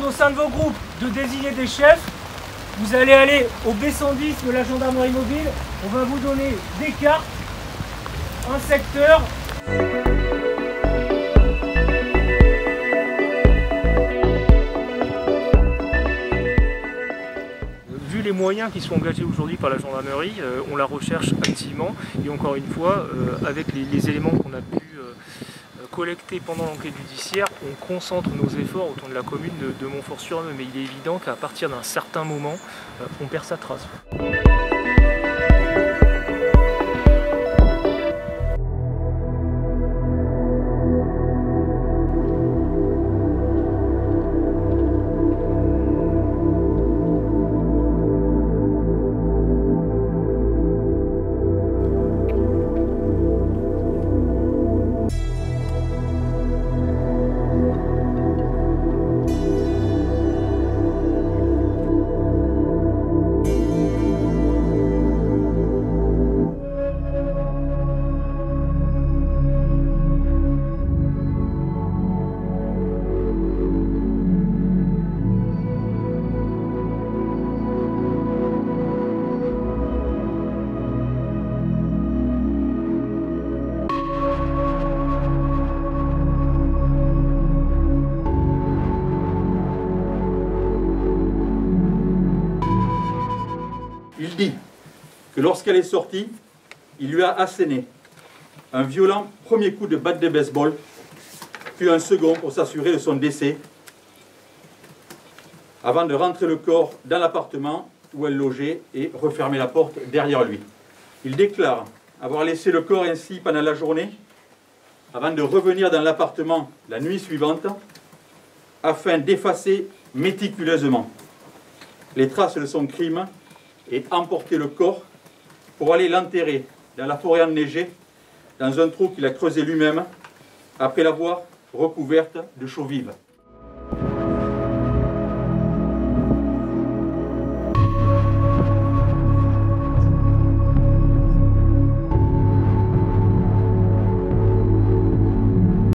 au sein de vos groupes de désigner des chefs. Vous allez aller au B110 de la gendarmerie mobile. On va vous donner des cartes, un secteur. Vu les moyens qui sont engagés aujourd'hui par la gendarmerie, euh, on la recherche activement et encore une fois, euh, avec les, les éléments qu'on a pu collecter pendant l'enquête judiciaire, on concentre nos efforts autour de la commune de, de Montfort-sur-Meux. Mais il est évident qu'à partir d'un certain moment, euh, on perd sa trace. Il dit que lorsqu'elle est sortie, il lui a asséné un violent premier coup de batte de baseball, puis un second pour s'assurer de son décès, avant de rentrer le corps dans l'appartement où elle logeait et refermer la porte derrière lui. Il déclare avoir laissé le corps ainsi pendant la journée, avant de revenir dans l'appartement la nuit suivante, afin d'effacer méticuleusement les traces de son crime et emporter le corps pour aller l'enterrer dans la forêt enneigée, dans un trou qu'il a creusé lui-même, après l'avoir recouverte de chaux vives.